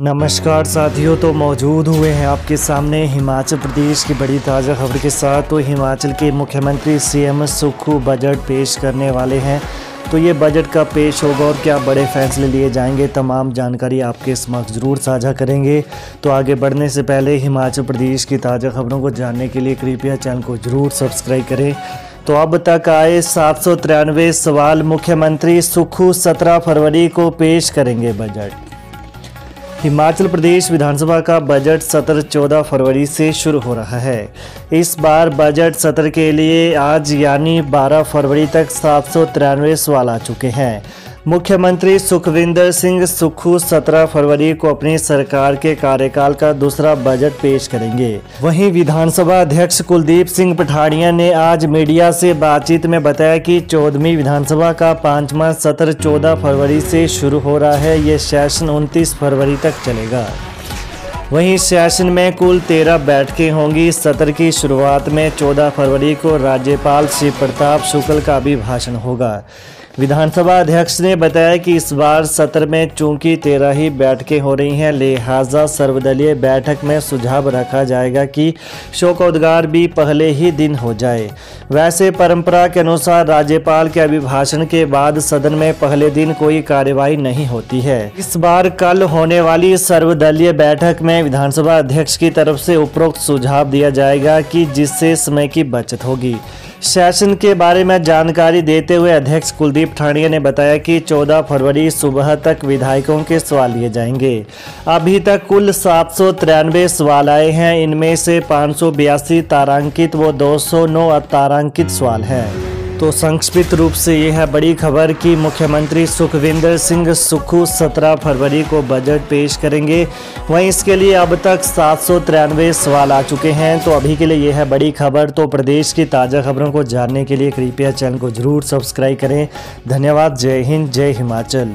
नमस्कार साथियों तो मौजूद हुए हैं आपके सामने हिमाचल प्रदेश की बड़ी ताज़ा खबर के साथ। तो हिमाचल के मुख्यमंत्री सीएम सुखू बजट पेश करने वाले हैं। तो ये बजट का पेश होगा और क्या बड़े फैसले लिए जाएँगे, तमाम जानकारी आपके समक्ष ज़रूर साझा करेंगे। तो आगे बढ़ने से पहले हिमाचल प्रदेश की ताज़ा खबरों को जानने के लिए कृपया चैनल को ज़रूर सब्सक्राइब करें। तो अब तक आए सात सवाल मुख्यमंत्री सुखू सत्रह फरवरी को पेश करेंगे बजट। हिमाचल प्रदेश विधानसभा का बजट सत्र 14 फरवरी से शुरू हो रहा है। इस बार बजट सत्र के लिए आज यानी 12 फरवरी तक सात सवाल आ चुके हैं। मुख्यमंत्री सुखविंदर सिंह सुखू 17 फरवरी को अपनी सरकार के कार्यकाल का दूसरा बजट पेश करेंगे। वहीं विधानसभा अध्यक्ष कुलदीप सिंह पठानिया ने आज मीडिया से बातचीत में बताया कि चौदहवीं विधानसभा का पांचवा सत्र 14 फरवरी से शुरू हो रहा है। ये सेशन 29 फरवरी तक चलेगा। वहीं सेशन में कुल तेरह बैठकें होंगी। सत्र की शुरुआत में 14 फरवरी को राज्यपाल श्री प्रताप शुक्ल का भी भाषण होगा। विधानसभा अध्यक्ष ने बताया कि इस बार सत्र में चूँकि तेरह ही बैठकें हो रही हैं, लिहाजा सर्वदलीय बैठक में सुझाव रखा जाएगा कि शोकोदगार भी पहले ही दिन हो जाए। वैसे परंपरा के अनुसार राज्यपाल के अभिभाषण के बाद सदन में पहले दिन कोई कार्यवाही नहीं होती है। इस बार कल होने वाली सर्वदलीय बैठक में विधानसभा अध्यक्ष की तरफ़ से उपरोक्त सुझाव दिया जाएगा कि जिससे समय की बचत होगी। सेशन के बारे में जानकारी देते हुए अध्यक्ष कुलदीप ठाणिया ने बताया कि 14 फरवरी सुबह तक विधायकों के सवाल लिए जाएँगे। अभी तक कुल सात सवाल आए हैं। इनमें से पाँच सौ बयासी तारांकित व 209 अतारांकित सवाल हैं। तो संक्षिप्त रूप से यह है बड़ी खबर कि मुख्यमंत्री सुखविंदर सिंह सुक्खू 17 फरवरी को बजट पेश करेंगे। वहीं इसके लिए अब तक सात सवाल आ चुके हैं। तो अभी के लिए यह है बड़ी खबर। तो प्रदेश की ताज़ा खबरों को जानने के लिए कृपया चैनल को ज़रूर सब्सक्राइब करें। धन्यवाद। जय हिंद। जय हिमाचल।